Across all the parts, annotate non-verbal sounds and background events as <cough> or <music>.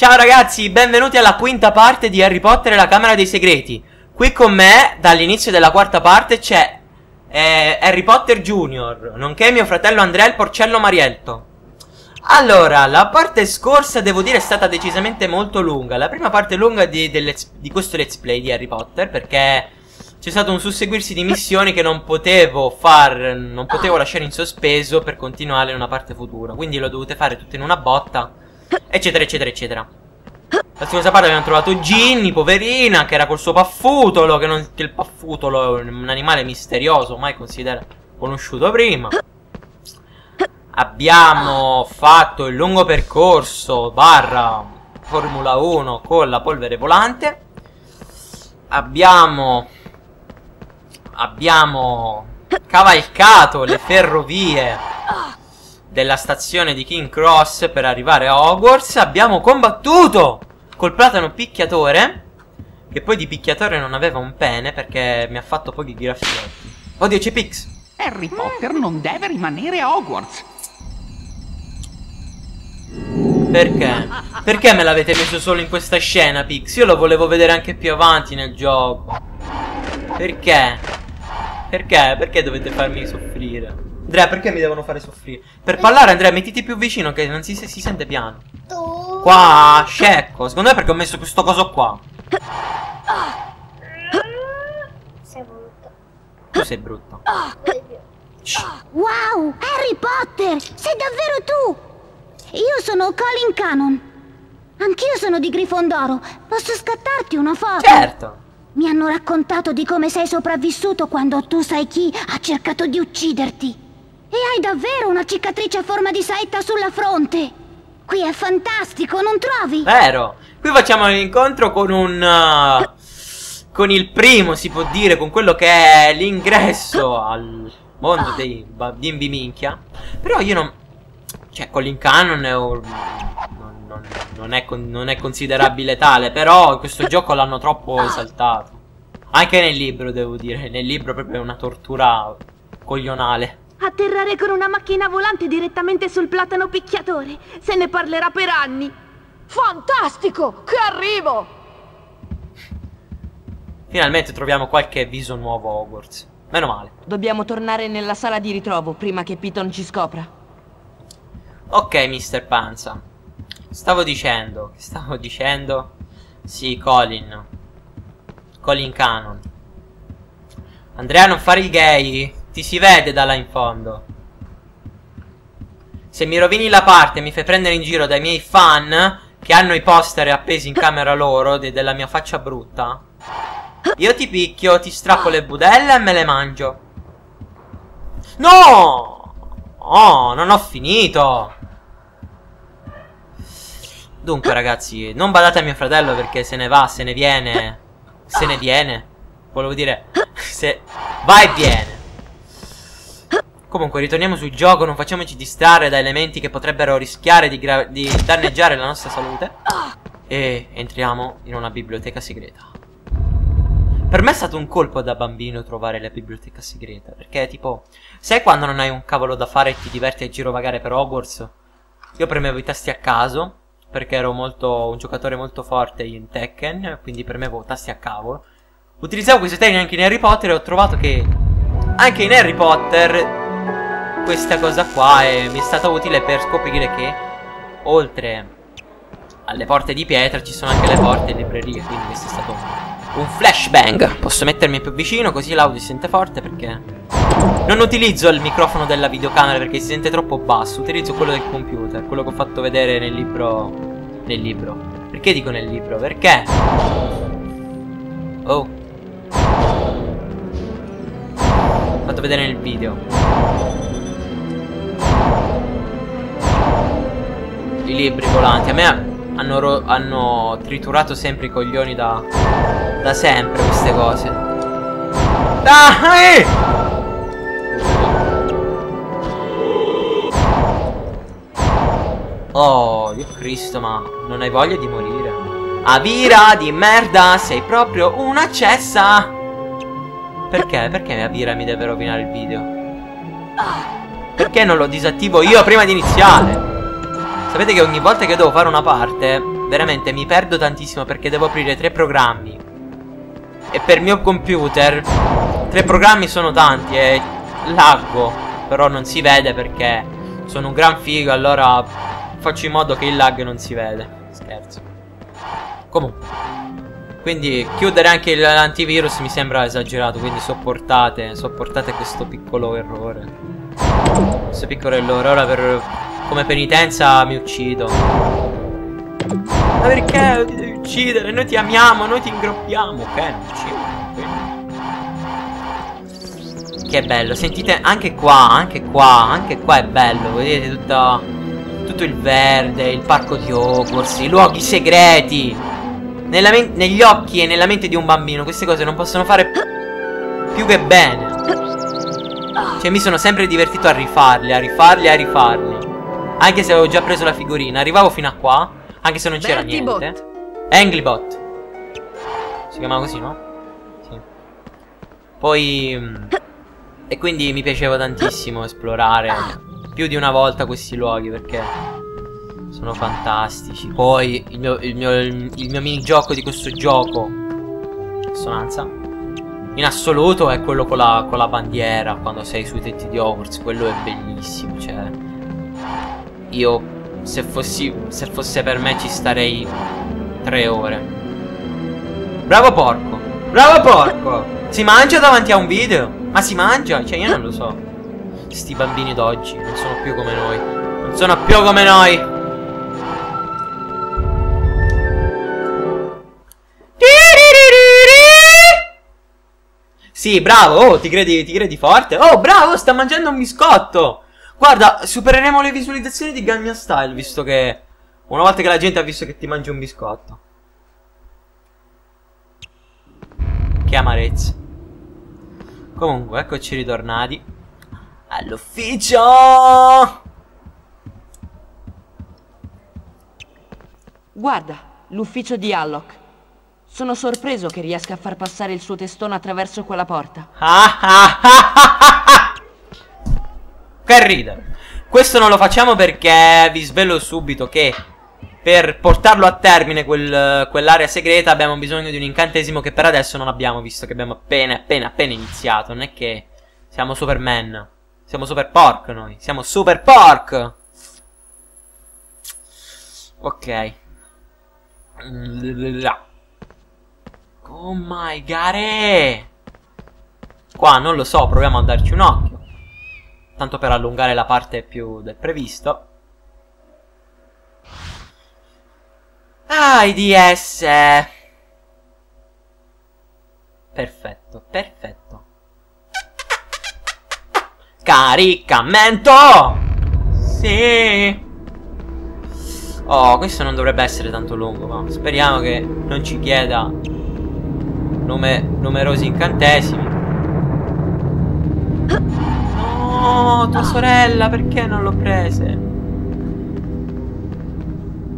Ciao ragazzi, benvenuti alla quinta parte di Harry Potter e la Camera dei Segreti. Qui con me, dall'inizio della quarta parte, c'è eh, Harry Potter Jr., nonché mio fratello Andrea il Porcello Marielto. Allora, la parte scorsa, devo dire, è stata decisamente molto lunga. La prima parte lunga di, di questo let's play di Harry Potter, perché c'è stato un susseguirsi di missioni che non potevo far, non potevo lasciare in sospeso per continuare in una parte futura. Quindi l'ho dovute fare tutte in una botta eccetera eccetera eccetera la seconda parte abbiamo trovato Ginny, poverina, che era col suo paffutolo, che, non, che il paffutolo è un animale misterioso, mai considerato conosciuto prima. Abbiamo fatto il lungo percorso barra Formula 1 con la polvere volante. Abbiamo... Abbiamo cavalcato le ferrovie della stazione di King Cross per arrivare a Hogwarts abbiamo combattuto col platano picchiatore che poi di picchiatore non aveva un pene perché mi ha fatto pochi graffietti. Oddio c'è Pix! Harry Potter non deve rimanere a Hogwarts! Perché? Perché me l'avete messo solo in questa scena, Pix? Io lo volevo vedere anche più avanti nel gioco. Perché? Perché? Perché dovete farmi soffrire? Andrea, perché mi devono fare soffrire? Per parlare, Andrea, mettiti più vicino che non si, si sente piano. Tu. Qua, scecco. Secondo me perché ho messo questo coso qua. Sei brutto. Tu sei brutto. Wow, Harry Potter! Sei davvero tu! Io sono Colin Cannon. Anch'io sono di Grifondoro. Posso scattarti una foto? Certo. Mi hanno raccontato di come sei sopravvissuto quando tu sai chi ha cercato di ucciderti. E hai davvero una cicatrice a forma di saetta sulla fronte! Qui è fantastico, non trovi? Vero! Qui facciamo l'incontro con un... Uh, con il primo, si può dire, con quello che è l'ingresso <laughs> al mondo dei bimbi minchia. Però io non... Cioè, Colin Cannon è un... Non, non, non, è, non è considerabile tale, però in questo gioco l'hanno troppo esaltato. Anche nel libro, devo dire. Nel libro proprio è una tortura coglionale. Atterrare con una macchina volante direttamente sul platano picchiatore. Se ne parlerà per anni. Fantastico! Che arrivo! Finalmente troviamo qualche viso nuovo a Hogwarts. Meno male. Dobbiamo tornare nella sala di ritrovo prima che Piton ci scopra. Ok, Mr. Panza. Stavo dicendo. Stavo dicendo? Sì, Colin. Colin Cannon. Andrea, non fare il gay. Ti si vede da là in fondo. Se mi rovini la parte e mi fai prendere in giro dai miei fan che hanno i poster appesi in camera loro de della mia faccia brutta, io ti picchio, ti strappo le budelle e me le mangio. No! Oh, non ho finito. Dunque, ragazzi, non badate a mio fratello perché se ne va, se ne viene. Se ne viene. Volevo dire, se va e viene. Comunque ritorniamo sul gioco, non facciamoci distrarre da elementi che potrebbero rischiare di, di danneggiare la nostra salute. E entriamo in una biblioteca segreta. Per me è stato un colpo da bambino trovare la biblioteca segreta. Perché tipo, sai quando non hai un cavolo da fare e ti diverti a girovagare per Hogwarts? Io premevo i tasti a caso, perché ero molto un giocatore molto forte in Tekken, quindi premevo tasti a cavolo. Utilizzavo queste tecniche anche in Harry Potter e ho trovato che anche in Harry Potter questa cosa qua e mi è stata utile per scoprire che oltre alle porte di pietra ci sono anche le porte in libreria quindi questo è stato un flashbang. Posso mettermi più vicino così l'audio si sente forte perché non utilizzo il microfono della videocamera perché si sente troppo basso. Utilizzo quello del computer quello che ho fatto vedere nel libro nel libro. Perché dico nel libro? Perché? Oh. Fatto vedere nel video i libri volanti. A me hanno, hanno triturato sempre i coglioni da, da sempre queste cose. Dai! Oh, Dio Cristo, ma non hai voglia di morire? Avira di merda, sei proprio una cessa! Perché? Perché Avira mi deve rovinare il video? Perché non lo disattivo io prima di iniziare? Sapete che ogni volta che devo fare una parte veramente mi perdo tantissimo perché devo aprire tre programmi. E per mio computer tre programmi sono tanti e laggo. Però non si vede perché sono un gran figo, allora faccio in modo che il lag non si vede. Scherzo. Comunque. Quindi chiudere anche l'antivirus mi sembra esagerato, quindi sopportate, sopportate questo piccolo errore. Questo piccolo errore, ora per, come penitenza mi uccido. Ma perché ti devi uccidere? Noi ti amiamo, noi ti ingroppiamo, ok? Non uccido. Che bello, sentite anche qua, anche qua, anche qua è bello, vedete tutta, tutto il verde, il parco di Hogwarts, i luoghi segreti negli occhi e nella mente di un bambino queste cose non possono fare più che bene. Cioè mi sono sempre divertito a rifarli, a rifarli, a rifarli. Anche se avevo già preso la figurina. Arrivavo fino a qua, anche se non c'era niente. Anglybot. Si chiamava così, no? Sì. Poi... E quindi mi piaceva tantissimo esplorare più di una volta questi luoghi perché sono fantastici. Poi il mio, il mio, il mio minigioco di questo gioco. Sonanza. In assoluto è quello con la, con la bandiera. Quando sei sui tetti di Hogwarts. Quello è bellissimo. Cioè. Io. Se fossi. Se fosse per me ci starei. Tre ore. Bravo porco. Bravo porco. Si mangia davanti a un video? Ma si mangia? Cioè io non lo so. Sti bambini d'oggi non sono più come noi. Non sono più come noi. Sì, bravo, oh, ti credi, ti credi forte? Oh, bravo, sta mangiando un biscotto! Guarda, supereremo le visualizzazioni di Gammia Style, visto che... Una volta che la gente ha visto che ti mangi un biscotto. Che amarezza. Comunque, eccoci ritornati. All'ufficio! Guarda, l'ufficio di Alloc. Sono sorpreso che riesca a far passare il suo testone attraverso quella porta. Che ridere. Questo non lo facciamo perché vi svelo subito che per portarlo a termine quel, quell'area segreta abbiamo bisogno di un incantesimo che per adesso non abbiamo visto che abbiamo appena appena appena iniziato. Non è che siamo Superman. Siamo Super Pork noi. Siamo Super Pork. Ok. Oh my god! Qua non lo so, proviamo a darci un occhio. Tanto per allungare la parte più del previsto. Ah, IDS! Perfetto, perfetto. Caricamento! Sì! Oh, questo non dovrebbe essere tanto lungo, ma speriamo che non ci chieda nume numerosi incantesimi. No, tua sorella, perché non l'ho prese?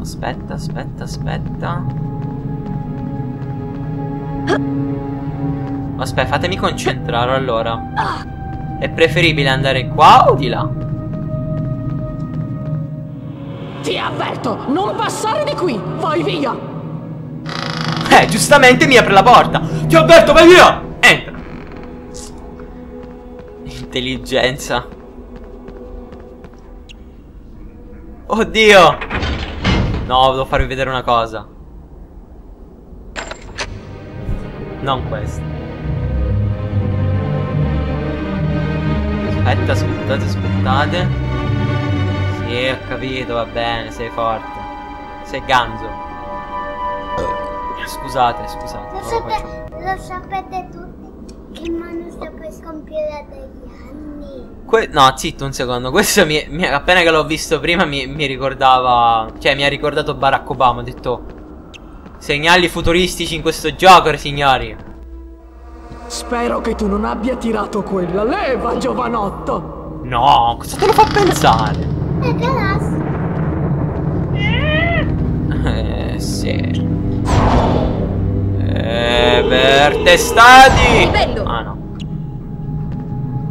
Aspetta, aspetta, aspetta. Aspetta, fatemi concentrare allora. È preferibile andare qua o di là? Ti avverto, non passare di qui! Vai via! Eh, giustamente mi apre la porta. Ti ho detto, vai via! Entra. Intelligenza. Oddio. No, devo farvi vedere una cosa. Non questo. Aspetta, aspettate, aspettate. Sì, ho capito, va bene, sei forte. Sei ganzo. Scusate, scusate. Lo, sape lo sapete tutti che Manu sta per scompiere degli anni. Que no, zitto un secondo. <laughs> Questo mi, mi, appena che l'ho visto prima mi, mi, ricordava. Cioè, mi ha ricordato Barack Obama. Ho detto. Segnali futuristici in questo gioco, signori. Spero che tu non abbia tirato quella leva, giovanotto. No, cosa te lo fa pensare? È galassia. Eh, sì. Eh, per testati! Ah no.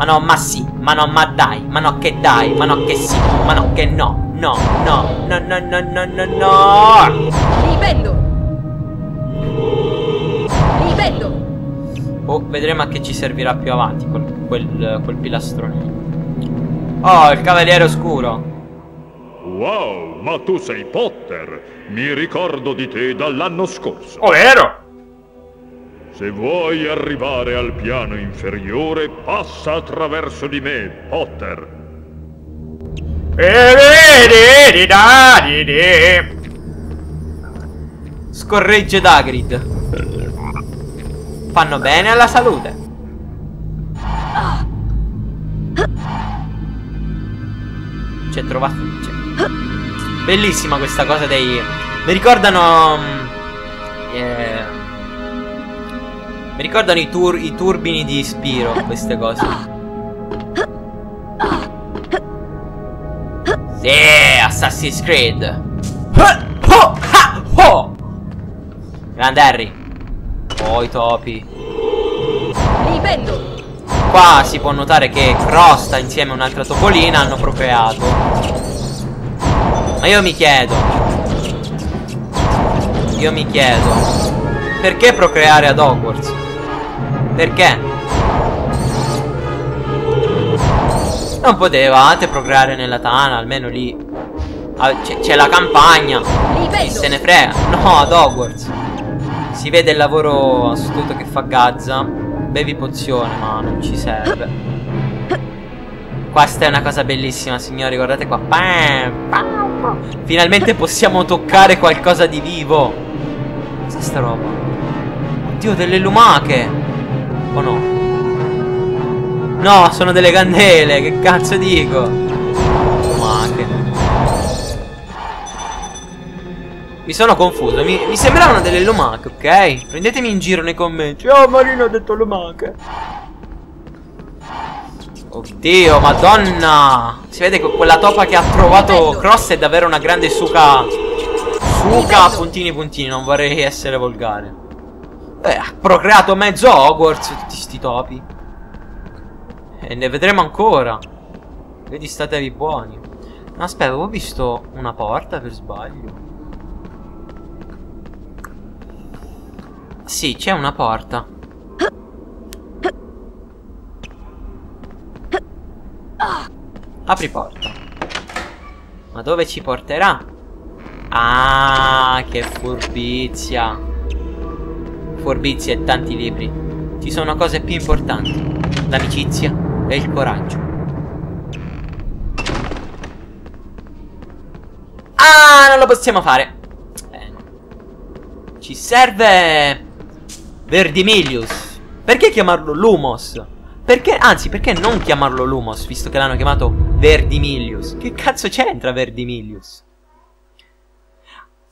Ma no, ma sì, ma no, ma dai, ma no che dai, ma no che sì, ma no che no. No, no, no, no, no, no, no, no. Li vendo! Li vendo! Oh, vedremo a che ci servirà più avanti quel, quel, quel pilastrone. Oh, il cavaliere oscuro. Wow, ma tu sei Potter! Mi ricordo di te dall'anno scorso. Oh, vero? Se vuoi arrivare al piano inferiore, passa attraverso di me, Potter. Scorregge Dagrid. Fanno bene alla salute. C'è trovato. Bellissima questa cosa dei. Mi ricordano. mm, eh, Mi ricordano i, tur- i turbini di Spiro, queste cose. Sì, Assassin's Creed. Grande Harry. Oh, i topi. Qua si può notare che Crosta insieme a un'altra topolina hanno procreato. Ma io mi chiedo. Io mi chiedo. Perché procreare ad Hogwarts? Perché? Non potevate procreare nella Tana, almeno lì. Ah, C'è la campagna. Chi se ne frega? No, ad Hogwarts. Si vede il lavoro astuto che fa Gazza. Bevi pozione, ma non ci serve. Questa è una cosa bellissima, signori. Guardate qua. Finalmente possiamo toccare qualcosa di vivo. Cos'è sta roba? Oddio, delle lumache. O no? No, sono delle candele. Che cazzo dico? Lumache. Mi sono confuso, mi, mi sembravano delle lumache, ok? Prendetemi in giro nei commenti. Oh, Marino ha detto lumache. Oddio, madonna! Si vede che quella topa che ha trovato Cross è davvero una grande suca. Suca, puntini puntini, non vorrei essere volgare. Eh, ha procreato mezzo Hogwarts, tutti sti topi. E ne vedremo ancora. Vedi, statevi buoni. No, aspetta, avevo visto una porta per sbaglio. Sì, c'è una porta. Apri porta. Ma dove ci porterà? Ah, che furbizia. Furbizia e tanti libri. Ci sono cose più importanti. L'amicizia e il coraggio. Ah, non lo possiamo fare. Eh. Ci serve Verdimilius. Perché chiamarlo Lumos? Perché, anzi, perché non chiamarlo Lumos, visto che l'hanno chiamato Verdimilius? Che cazzo c'entra Verdimilius?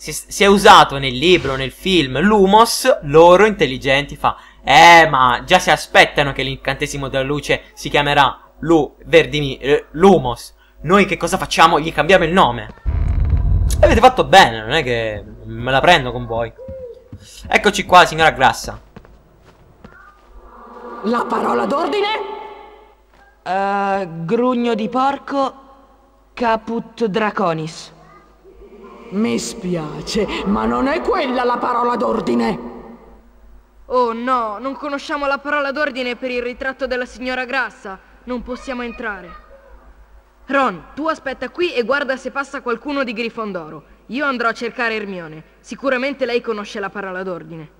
Si, si è usato nel libro, nel film, Lumos, loro intelligenti fa Eh, ma già si aspettano che l'incantesimo della luce si chiamerà Lu, Verdimi, eh, Lumos Noi che cosa facciamo? Gli cambiamo il nome Avete fatto bene, non è che me la prendo con voi Eccoci qua, signora Grassa La parola d'ordine? Eh, grugno di porco, caput draconis. Mi spiace, ma non è quella la parola d'ordine. Oh no, non conosciamo la parola d'ordine per il ritratto della signora Grassa. Non possiamo entrare. Ron, tu aspetta qui e guarda se passa qualcuno di Grifondoro. Io andrò a cercare Hermione. Sicuramente lei conosce la parola d'ordine.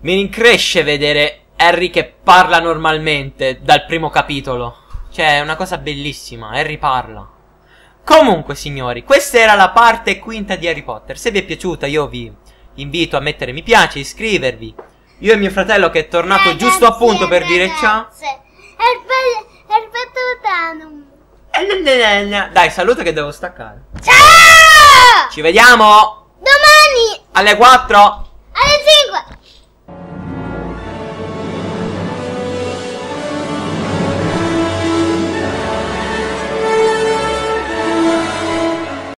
Mi rincresce vedere Harry che parla normalmente dal primo capitolo. Cioè, è una cosa bellissima. Harry parla. Comunque, signori, questa era la parte quinta di Harry Potter. Se vi è piaciuta, io vi invito a mettere mi piace, iscrivervi. Io e mio fratello che è tornato Ragazzi giusto a punto e per dire ciao. ragazze, Erbetutanum. Eh, Dai, saluta che devo staccare. Ciao! Ci vediamo Domani alle 4. alle 5!